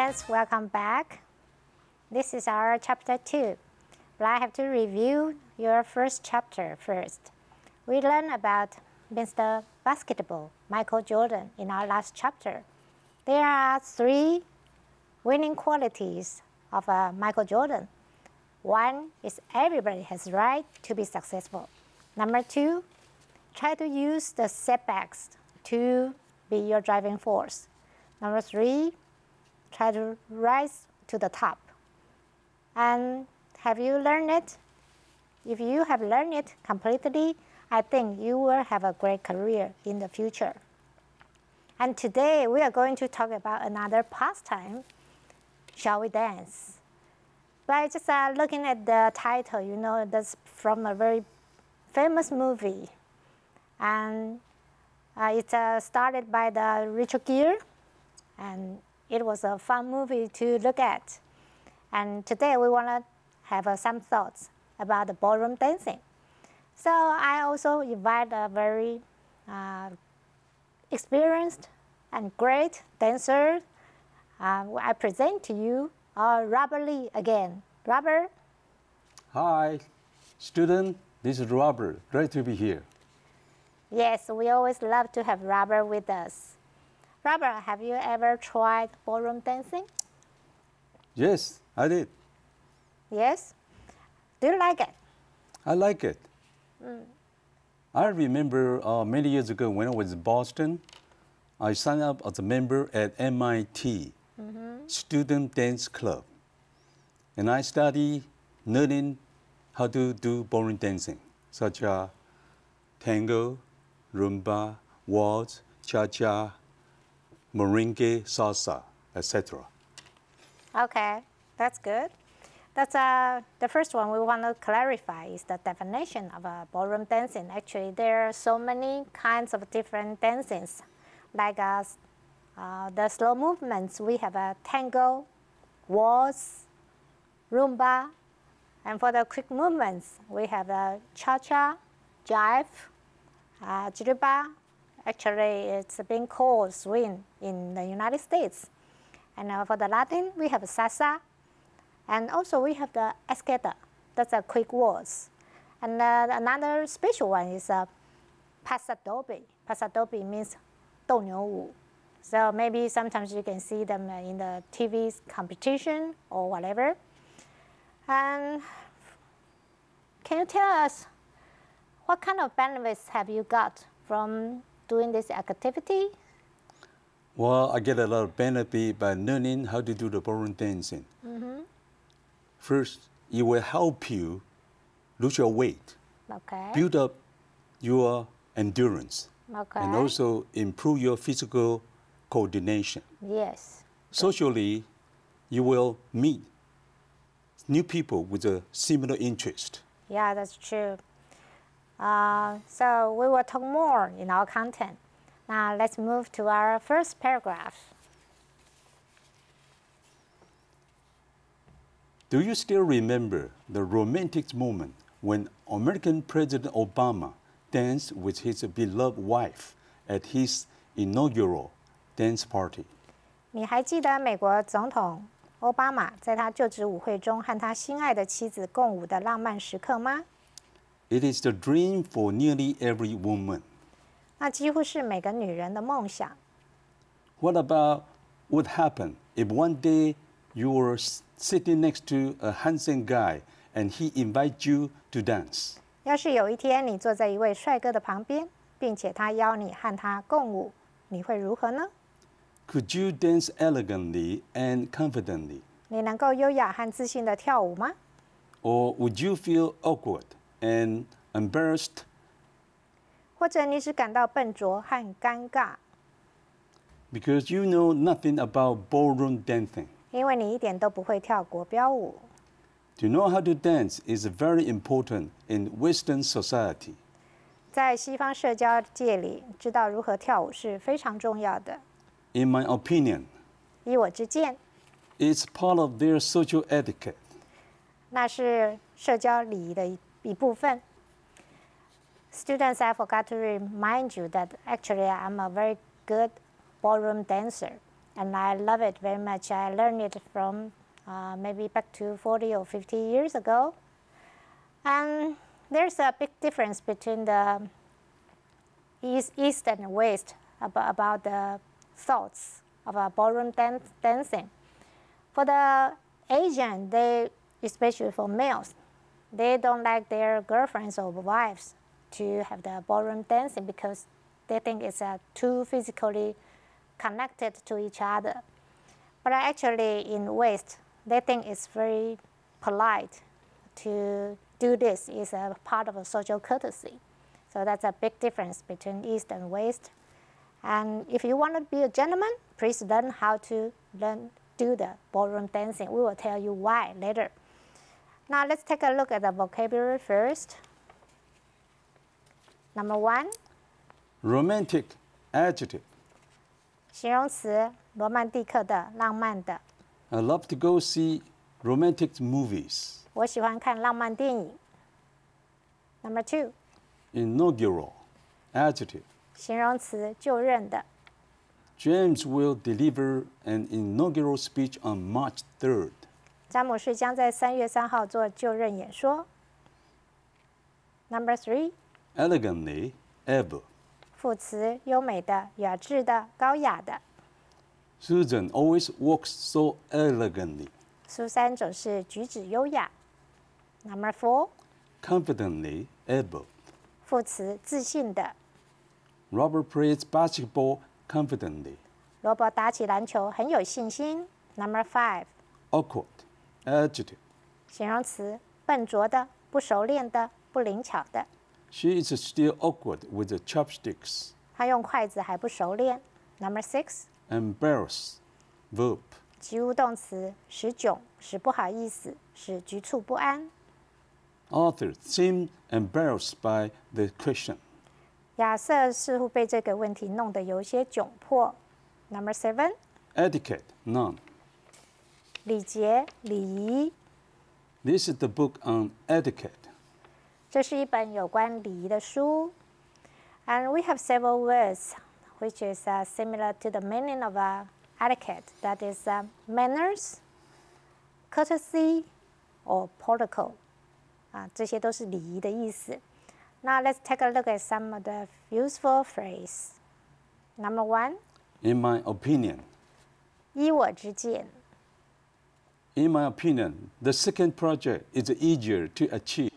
students, welcome back. This is our chapter 2, but I have to review your first chapter first. We learned about Mr. Basketball, Michael Jordan, in our last chapter. There are three winning qualities of uh, Michael Jordan. One is everybody has right to be successful. Number two, try to use the setbacks to be your driving force. Number three, try to rise to the top. And have you learned it? If you have learned it completely, I think you will have a great career in the future. And today we are going to talk about another pastime. Shall we dance? By just uh, looking at the title, you know that's from a very famous movie. And uh, it uh, started by the Richard Gere, and it was a fun movie to look at. And today we want to have uh, some thoughts about the ballroom dancing. So I also invite a very uh, experienced and great dancer. Uh, I present to you uh, Robert Lee again. Robert? Hi, student. This is Robert. Great to be here. Yes, we always love to have Robert with us. Robert, have you ever tried ballroom dancing? Yes, I did. Yes? Do you like it? I like it. I remember uh, many years ago when I was in Boston, I signed up as a member at MIT Student Dance Club. And I studied learning how to do ballroom dancing, such as tango, rumba, waltz, cha-cha, merengue, salsa, etc. Okay, that's good. That's uh, the first one we want to clarify is the definition of uh, ballroom dancing. Actually, there are so many kinds of different dances, like uh, uh, the slow movements. We have a tango, waltz, rumba, and for the quick movements, we have a cha-cha, jive, uh, jiriba. Actually, it's been called swing in the United States. And uh, for the Latin, we have salsa. And also we have the escada. That's a quick waltz. And uh, another special one is uh, paso doble. Pasadobe means 斗牛舞. So maybe sometimes you can see them in the TV competition or whatever. And can you tell us what kind of benefits have you got from doing this activity? Well, I get a lot of benefit by learning how to do the ballroom dancing. Mm-hmm. First, it will help you lose your weight, Okay. build up your endurance, okay. and also improve your physical coordination. yes. Socially, you will meet new people with a similar interest. Yeah, that's true. Uh, so we will talk more in our content. Now let's move to our first paragraph. Do you still remember the romantic moment when American President Obama danced with his beloved wife at his inaugural dance party? 你还记得美国总统奥巴马在他就职舞会中和他心爱的妻子共舞的浪漫时刻吗？ It is the dream for nearly every woman. 那几乎是每个女人的梦想。 What about what happened if one day you were s- sitting next to a handsome guy and he invites you to dance? 要是有一天你坐在一位帅哥的旁边，并且他邀你和他共舞，你会如何呢？ Could you dance elegantly and confidently? 你能够优雅和自信的跳舞吗？ Or would you feel awkward and embarrassed 或者你只感到笨拙和尴尬， because you know nothing about ballroom dancing? 因为你一点都不会跳国标舞。 To know how to dance is very important in Western society. 在西方社交界里，知道如何跳舞是非常重要的。 In my opinion, 依我之见， it's part of their social etiquette. 那是社交礼仪的一 一部分。Students, I forgot to remind you that actually I'm a very good ballroom dancer. and I love it very much. I learned it from uh, maybe back to 40 or 50 years ago. And there's a big difference between the east, east and west about, about the thoughts of a ballroom dan- dancing. For the Asian, they, especially for males, they don't like their girlfriends or wives to have the ballroom dancing because they think it's uh, too physically connected to each other. But actually, in West, they think it's very polite to do this. It's a part of a social courtesy. So that's a big difference between East and West. And if you want to be a gentleman, please learn how to learn do the ballroom dancing. We will tell you why later. Now let's take a look at the vocabulary first. Number one, Romantic adjective. 形容词，罗曼蒂克的、浪漫的。 I love to go see romantic movies. 我喜欢看浪漫电影。Number two， Inaugural adjective. 形容词，就任的。 James will deliver an inaugural speech on March 3rd. 詹姆士将在三月三号做就任演说。Number three，Elegantly, able，副词，优美的、雅致的、高雅的。Susan always walks so elegantly. 苏珊总是举止优雅。Number four，Confidently, able，副词，自信的。Robert plays basketball confidently. 罗伯打起篮球很有信心。Number five，Awkward adjective. 形容词，笨拙的、不熟练的、不灵巧的。 She is still awkward with the chopsticks. 他用筷子还不熟练。Number six， Embarrass verb. 及物动词，使窘、使不好意思、使局促不安。 Arthur seemed embarrassed by the question. 亚瑟似乎被这个问题弄得有些窘迫。Number seven， Etiquette, none. 礼节、礼仪， This is the book on etiquette. 这是一本有关礼仪的书。And we have several words which is uh, similar to the meaning of uh, etiquette. That is uh, manners, courtesy, or protocol. 啊，这些都是礼仪的意思。Now let's take a look at some of the useful phrase. Number one， In my opinion, 依我之见。 in my opinion, the second project is easier to achieve.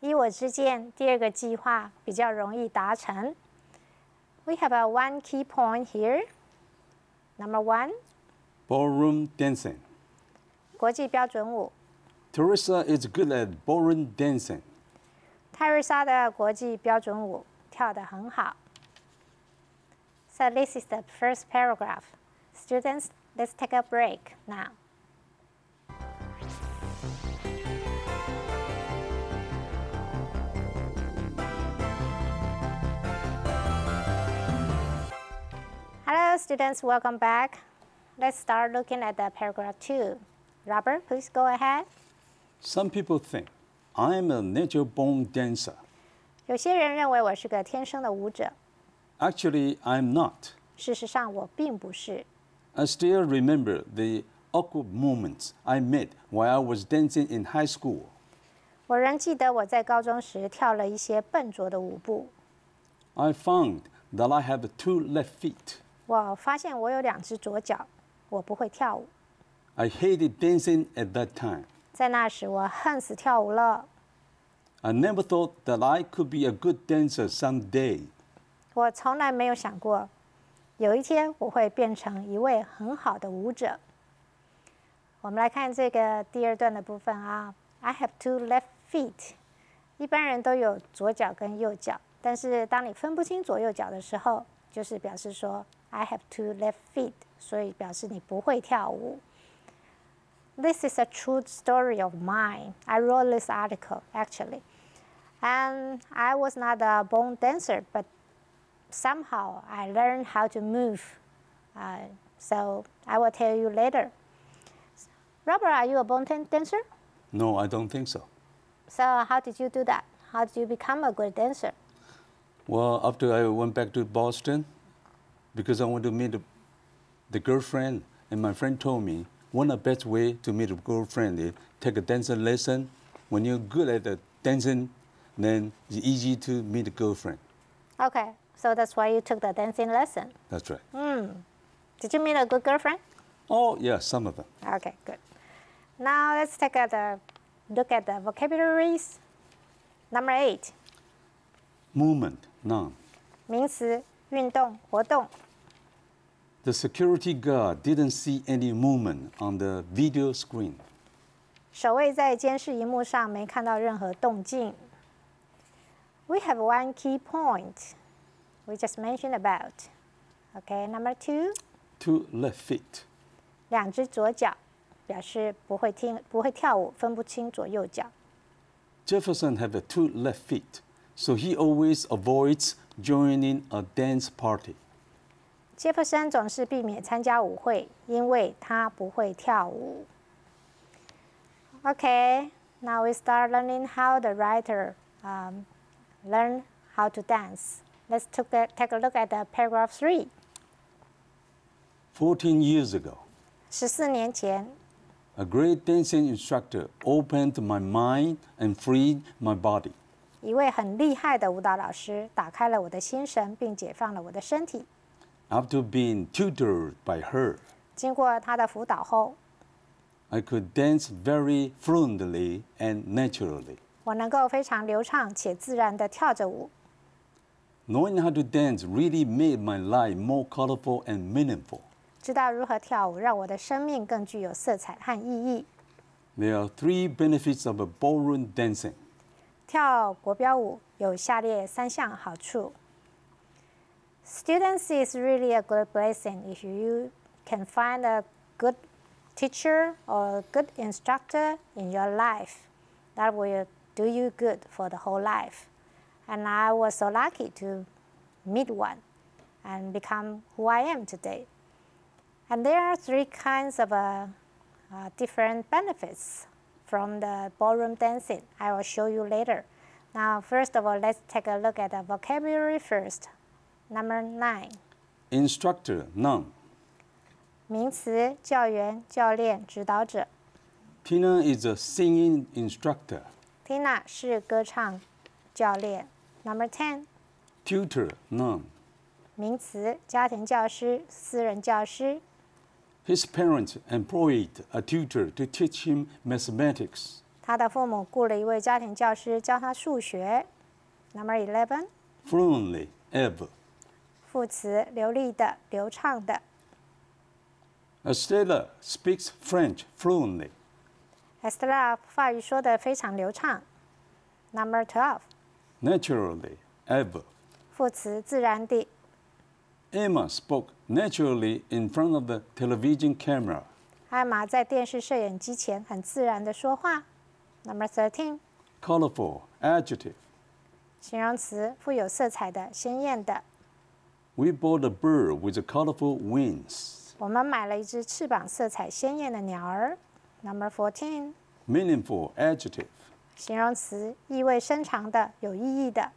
依我之见，第二个计划比较容易达成。We have a one key point here. Number one， Ballroom dancing. 国际标准舞。 Teresa is good at ballroom dancing. 泰瑞莎的国际标准舞跳得很好。So this is the first paragraph. Students, let's take a break now. Hello, students. Welcome back. Let's start looking at the paragraph two. Robert, please go ahead. Some people think I'm a natural born dancer. 有些人认为我是个天生的舞者， Actually, I'm not. 事实上我并不是。 I still remember the awkward moments I met while I was dancing in high school. 我仍记得我在高中时跳了一些笨拙的舞步。 I found that I have two left feet. 我发现我有两只左脚，我不会跳舞。I hated dancing at that time. 在那时，我恨死跳舞了。I never thought that I could be a good dancer someday. 我从来没有想过，有一天我会变成一位很好的舞者。我们来看这个第二段的部分啊。I have two left feet。一般人都有左脚跟右脚，但是当你分不清左右脚的时候，就是表示说 I have two left feet，所以表示你不会跳舞。This is a true story of mine. I wrote this article actually. And I was not a born dancer, but somehow I learned how to move. Uh, so I will tell you later. Robert, are you a born dan- dancer? No, I don't think so. So how did you do that? How did you become a good dancer? Well, after I went back to Boston, because I wanted to meet the girlfriend, and my friend told me one of the best way to meet a girlfriend is take a dancing lesson. When you're good at the dancing, then it's easy to meet a girlfriend. Okay, so that's why you took the dancing lesson. That's right. Did you meet a good girlfriend? Oh, yeah, some of them. Okay, good. Now let's take a the, look at the vocabularies. Number eight, Movement, noun. 名词，运动、活动。 The security guard didn't see any movement on the video screen. 守卫在监视荧幕上没看到任何动静。We have one key point we just mentioned about. Okay, number two, Two left feet. 两只左脚，表示不会听、不会跳舞，分不清左右脚。 Jefferson had the two left feet, so he always avoids joining a dance party. 杰弗森总是避免参加舞会，因为他不会跳舞。Okay, now we start learning how the writer um, learn how to dance. Let's took a, take a look at the paragraph three. 14 years ago, 十四年前， a great dancing instructor opened my mind and freed my body. 一位很厉害的舞蹈老师打开了我的心神，并解放了我的身体。 After being tutored by her, 经过他的辅导后， I could dance very fluently and naturally. 我能够非常流畅且自然地跳着舞。 Knowing how to dance really made my life more colorful and meaningful. 知道如何跳舞，让我的生命更具有色彩和意义。 There are three benefits of a ballroom dancing. 跳国标舞有下列三项好处。 Students is really a good blessing if you can find a good teacher or a good instructor in your life. That will do you good for the whole life. And I was so lucky to meet one and become who I am today. And there are three kinds of uh, uh, different benefits from the ballroom dancing. I will show you later. Now, first of all, let's take a look at the vocabulary first. Number nine. Instructor, noun. 名词，教员、教练、指导者。 Tina is a singing instructor. Tina 是歌唱教练。Number ten. Tutor, noun. 名词，家庭教师、私人教师。 His parents employed a tutor to teach him mathematics. 他的父母雇了一位家庭教师教他数学。Number eleven. Fluently, ever. 副词，流利的、流畅的。 Estella speaks French fluently. Estella 法语说得非常流畅。Number twelve. Naturally, ever. 副词，自然地。 Emma spoke naturally in front of the television camera. 艾玛在电视摄影机前很自然地说话。Number thirteen. Colorful, adjective. 形容词，富有色彩的、鲜艳的。 We bought a bird with colorful wings. 我们买了一只翅膀色彩鲜艳的鸟儿。Number fourteen. Meaningful, adjective. 形容词，意味深长的、有意义的。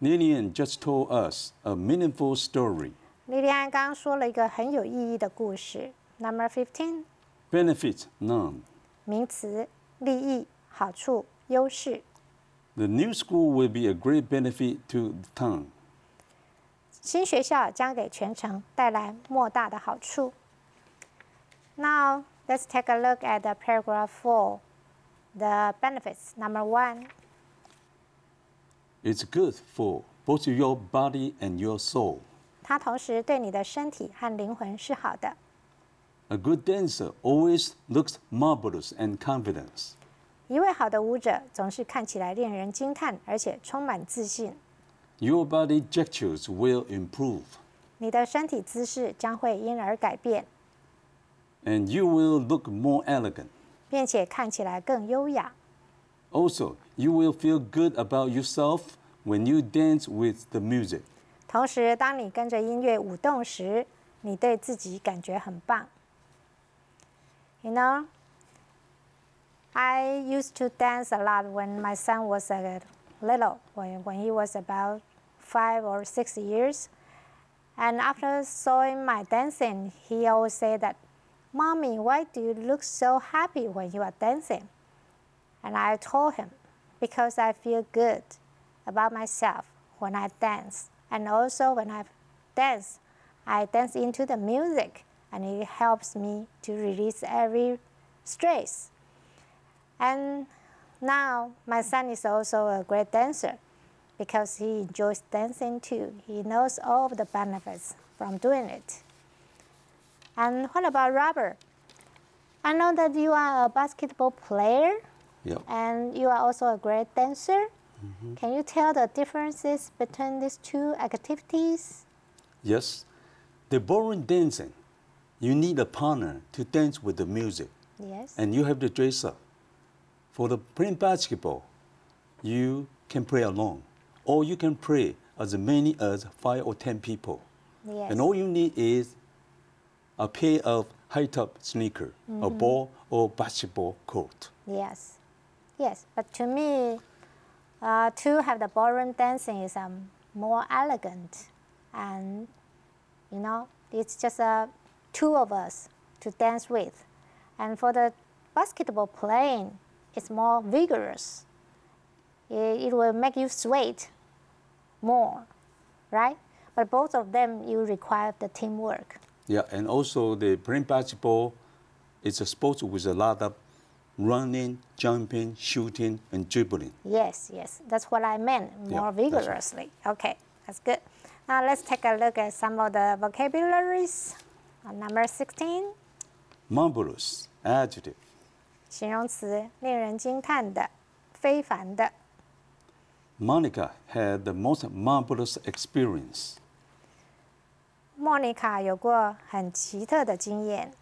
Lillian just told us a meaningful story. 莉莉安刚刚说了一个很有意义的故事。Number fifteen. Benefit, none. 名词，利益、好处、优势。 The new school will be a great benefit to the town. 新学校将给全城带来莫大的好处。Now let's take a look at the paragraph four. The benefits. Number one, It's good for both your body and your soul. 它同时对你的身体和灵魂是好的。 A good dancer always looks marvelous and confident. 一位好的舞者总是看起来令人惊叹，而且充满自信。 Your body gestures will improve, 你的身体姿势将会因而改变， and you will look more elegant. 并且看起来更优雅。 Also, you will feel good about yourself when you dance with the music. 同时，当你跟着音乐舞动时，你对自己感觉很棒。You know, I used to dance a lot when my son was a little, when, when he was about five or six years. And after seeing my dancing, he always said that, Mommy, why do you look so happy when you are dancing? And I told him, because I feel good about myself when I dance. And also when I dance, I dance into the music and it helps me to release every stress. And now my son is also a great dancer because he enjoys dancing too. He knows all of the benefits from doing it. And what about Robert? I know that you are a basketball player Yep. and you are also a great dancer. Mm-hmm. Can you tell the differences between these two activities? Yes. The ballroom dancing, you need a partner to dance with the music, Yes. and you have to dress up. For the playing basketball, you can play alone, or you can play as many as five or ten people. yes. And all you need is a pair of high top sneaker, a ball or basketball court. Yes, yes. But to me, uh, to have the ballroom dancing is um, more elegant, and you know, it's just uh, two of us to dance with. And for the basketball playing, it's more vigorous. It, it will make you sweat more, right? But both of them, you require the teamwork. Yeah, and also the playing basketball is a sport with a lot of running, jumping, shooting, and dribbling. Yes, yes, that's what I meant, Yeah, more that's right. vigorously. Okay, that's good. Now let's take a look at some of the vocabularies. Number 16, Marvelous, adjective. 形容词，令人惊叹的、非凡的。 Monica had the most marvelous experience. Monica 有过很奇特的经验。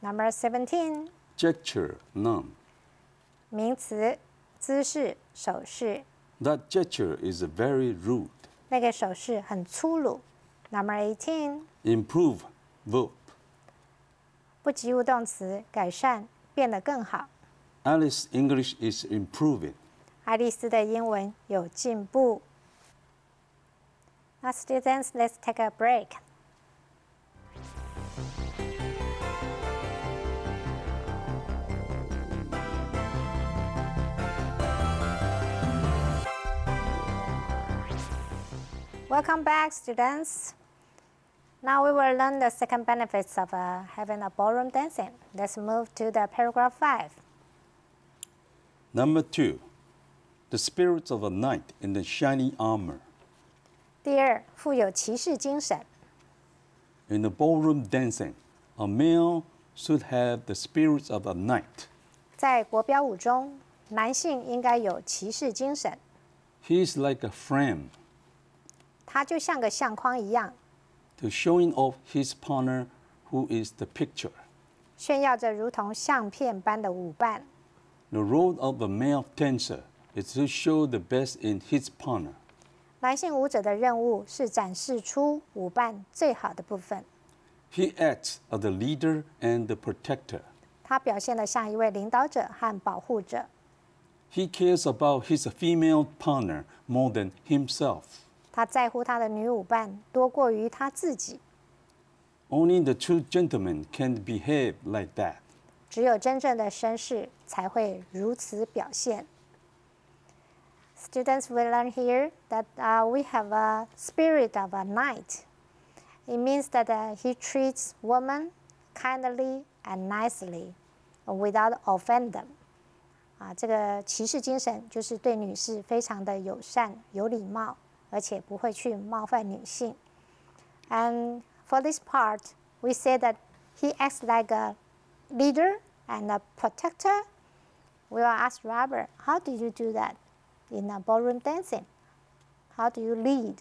Number 17, Gesture, none. 名词，姿势、手势。 That gesture is very rude. 那个手势很粗鲁。Number 18, Improve, verb. 不及物动词，改善，变得更好。 Alice English is improving. 爱丽丝的英文有进步。Now, students, let's take a break. Welcome back, students. Now we will learn the second benefits of uh, having a ballroom dancing. Let's move to the paragraph 5. Number two, the spirits of a knight in the shining armor. 第二，富有骑士精神。 In the ballroom dancing, a male should have the spirits of a knight. 在国标舞中，男性应该有骑士精神， He is like a frame 他就像个相框一样， to showing off his partner who is the picture. 炫耀着如同相片般的舞伴。 The role of a male dancer is to show the best in his partner. 男性舞者的任务是展示出舞伴最好的部分。 He acts as the leader and the protector. 他表现得像一位领导者和保护者。 He cares about his female partner more than himself. 他在乎他的女舞伴多过于他自己。 Only the true gentleman can behave like that. 只有真正的绅士才会如此表现。Students will learn here that uh, we have a spirit of a knight. It means that uh, he treats women kindly and nicely, without offend them. 啊，这个骑士精神就是对女士非常的友善、有礼貌，而且不会去冒犯女性。And for this part, we say that he acts like a leader and a protector. We will ask Robert, how do you do that in a ballroom dancing? How do you lead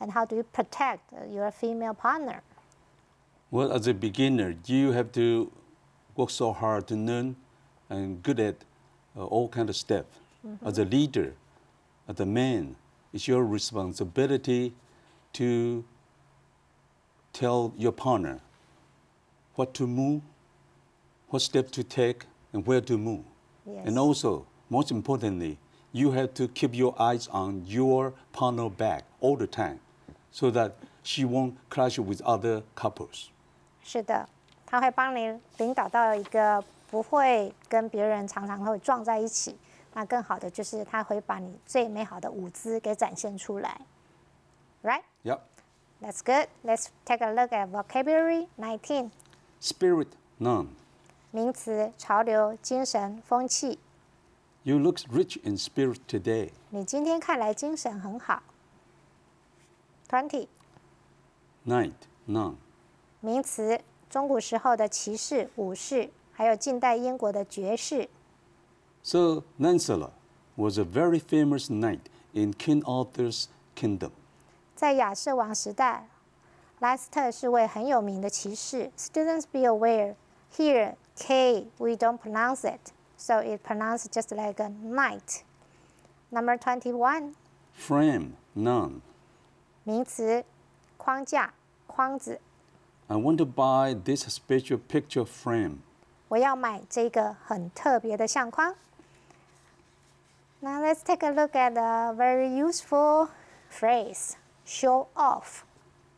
and how do you protect your female partner? Well, as a beginner, you have to work so hard to learn and good at uh, all kind of stuff. As a leader, as a man, it's your responsibility to tell your partner what to move, what step to take, and where to move. Yes. And also, most importantly, you have to keep your eyes on your partner back all the time so that she won't clash with other couples. 是的，他会帮你领导到一个不会跟别人常常会撞在一起。那更好的就是他会把你最美好的舞姿给展现出来。Right? Yep. That's good. Let's take a look at vocabulary 19. Spirit, none. 名词：潮流、精神、风气。 You look rich in spirit today. 你今天看来精神很好。Twenty. Night, none. 名词：中古时候的骑士、武士，还有近代英国的爵士。 Sir Lancelot was a very famous knight in King Arthur's kingdom. 在亚瑟王时代，莱斯特是位很有名的骑士。Students be aware, here K we don't pronounce it, so it pronounced just like a knight. Number twenty-one. Frame, none. 名词：框架、框子。 I want to buy this special picture frame. 我要买这个很特别的相框。Now let's take a look at a very useful phrase, show off,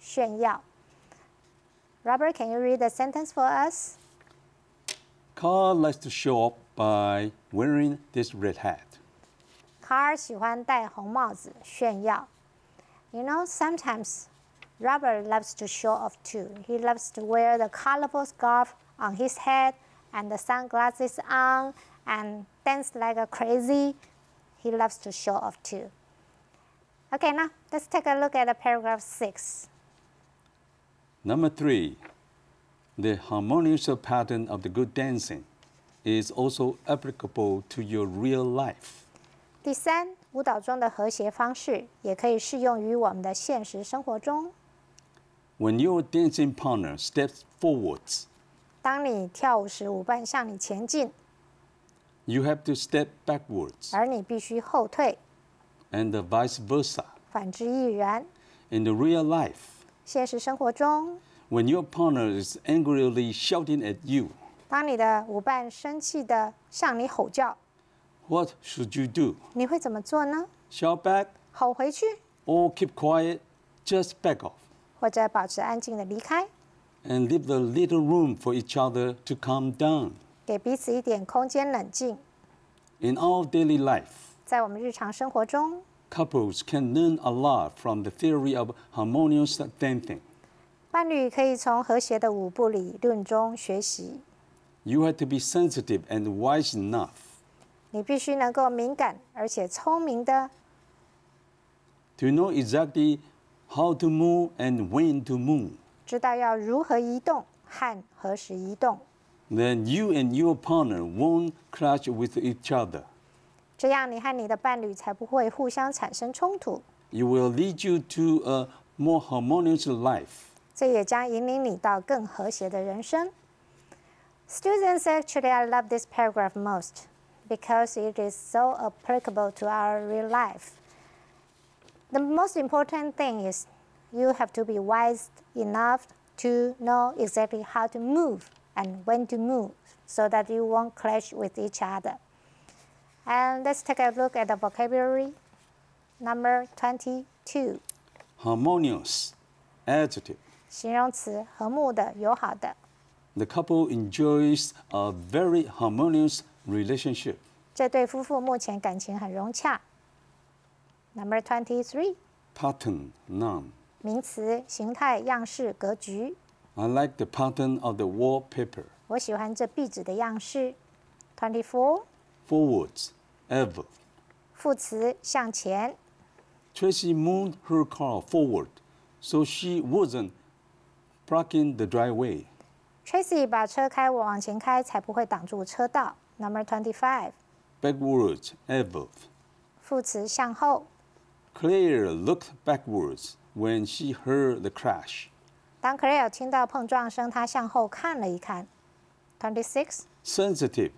炫耀. Robert, can you read the sentence for us? Carl likes to show off by wearing this red hat. 卡尔喜欢戴红帽子炫耀。You know, sometimes Robert loves to show off too. He loves to wear the colorful scarf on his head and the sunglasses on and dance like a crazy. He loves to show off too. Okay, now let's take a look at the paragraph six. Number three, the harmonious pattern of the good dancing is also applicable to your real life. 第三，舞蹈中的和谐方式也可以适用于我们的现实生活中。 When your dancing partner steps forwards, 当你跳舞时，舞伴向你前进， you have to step backwards, 而你必须后退， and vice versa. 反之亦然。 In the real life, 现实生活中， when your partner is angrily shouting at you, 当你的舞伴生气的向你吼叫， what should you do? 你会怎么做呢？ Shout back 吼回去， or keep quiet? Just back off 或者保持安静的离开， and leave a little room for each other to calm down. 给彼此一点空间冷静。 In our daily life, 在我们日常生活中， couples can learn a lot from the theory of harmonious dancing. 伴侣可以从和谐的舞步理论中学习。 You have to be sensitive and wise enough 你必须能够敏感而且聪明的 to know exactly how to move and when to move. 知道要如何移动和何时移动， Then you and your partner won't clash with each other. 这样你和你的伴侣才不会互相产生冲突。 It will lead you to a more harmonious life. 这也将引领你到更和谐的人生。Students, actually, I love this paragraph most because it is so applicable to our real life. The most important thing is you have to be wise enough to know exactly how to move and when to move so that you won't clash with each other. And let's take a look at the vocabulary. Number 22. Harmonious, adjective. 形容词和睦的、友好的。 The couple enjoys a very harmonious relationship. 这对夫妇目前感情很融洽。Number twenty-three， Pattern, none. 名词形态、样式、格局。 I like the pattern of the wallpaper. 我喜欢这壁纸的样式。Twenty-four， Forwards, ever. 副词向前。 Tracy moved her car forward so she wasn't blocking the driveway. Tracy 把车开往前开，才不会挡住车道。Number twenty-five， Backwards, ever. 副词向后。 Claire looked backwards when she heard the crash. 当 Claire 听到碰撞声，她向后看了一看。Twenty-six， Sensitive,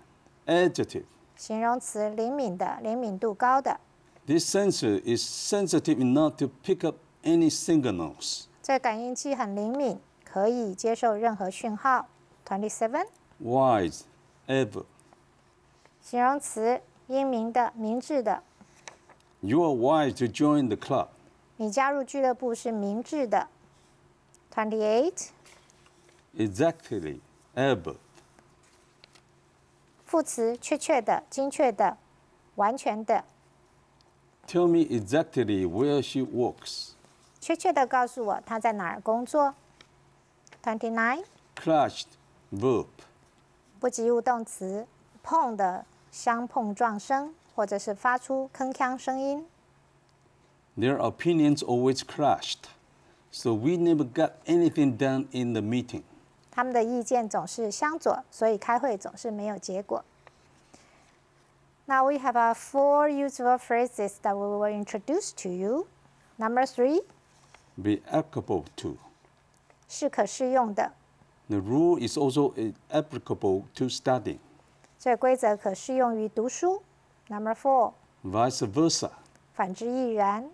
adjective. 形容词灵敏的、灵敏度高的。 This sensor is sensitive enough to pick up any signals. 这感应器很灵敏， 可以接受任何讯号。Twenty-seven， Wise, ever. 形容词英明的、明智的。 You are wise to join the club. 你加入俱乐部是明智的。 Twenty-eight. Exactly. Above. 副词确确的、精确的、完全的、 Tell me exactly where she works. 确切的告诉我他在哪儿工作。 Twenty-nine. Clashed. Verb. 不及物动词，碰的相碰撞声，或者是发出铿锵声音。 Their opinions always clashed. So we never got anything done in the meeting. 他们的意见总是相左，所以开会总是没有结果。Now we have our four useful phrases that we will introduce to you. Number three, Be applicable to. 适可适用的， The rule is also uh, applicable to studying. 这规则可适用于读书。Number four, Vice versa. 反之亦然。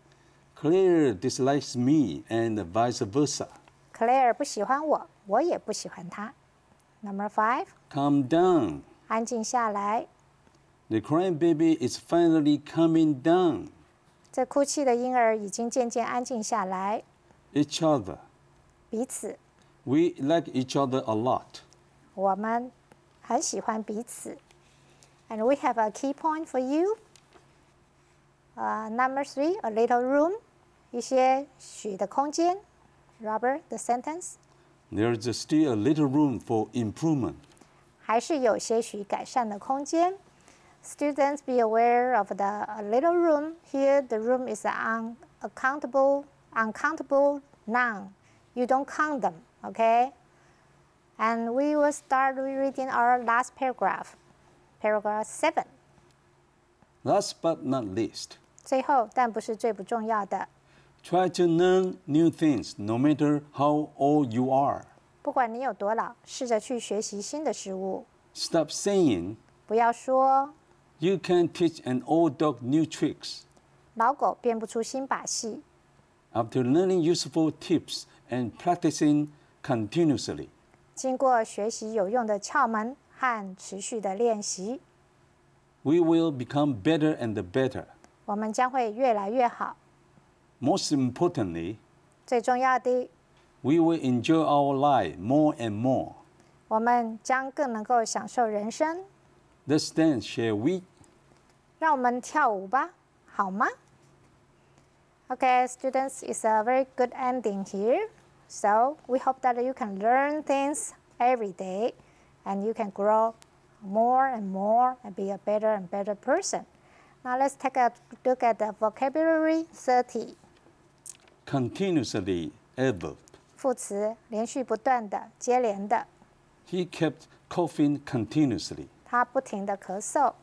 Claire dislikes me and vice versa. Claire 不喜欢我，我也不喜欢她。Number five, Calm down. 安静下来。 The crying baby is finally calming down. 这哭泣的婴儿已经渐渐安静下来。 Each other. 彼此， We like each other a lot. 我们很喜欢彼此。And we have a key point for you. Uh, number three, a little room，一些许的空间。Robert, the sentence， There's still a little room for improvement. 还是有些许改善的空间。Students, be aware of the a little room. Here, the room is an uncountable, uncountable noun. You don't count them, okay? And we will start reading our last paragraph, paragraph seven. Last but not least, 最后，但不是最不重要的， try to learn new things no matter how old you are. 不管你有多老，试着去学习新的事物。 Stop saying 不要说 you can teach an old dog new tricks. 老狗变不出新把戏。 After learning useful tips and practicing continuously, 经过学习有用的窍门和持续的练习， we will become better and better. 我们将会越来越好。 Most importantly, 最重要的， we will enjoy our life more and more. 我们将更能够享受人生。 Let's dance, shall we? 让我们跳舞吧，好吗 ？Okay, students, it's a very good ending here. So we hope that you can learn things every day, and you can grow more and more and be a better and better person. Now let's take a look at the vocabulary 30. Continuously, ever. 副词连续不断的、接连的， He kept coughing continuously. 他不停的咳嗽。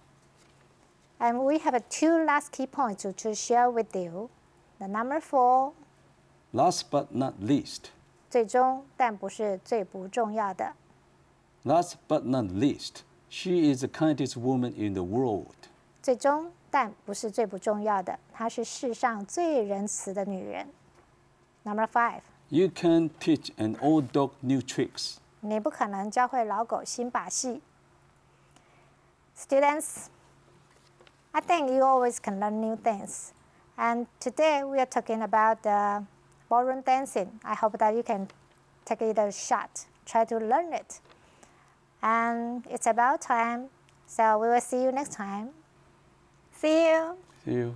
And we have two last key points to, to share with you. The number four, Last but not least, 最终但不是最不重要的。 last but not least, she is the kindest woman in the world. 最终但不是最不重要的，她是世上最仁慈的女人。Number five， You can teach an old dog new tricks. 你不可能教会老狗新把戏。Students, I think you always can learn new things. And today we are talking about the ballroom dancing. I hope that you can take it a shot, try to learn it. And it's about time. So we will see you next time. See you. See you.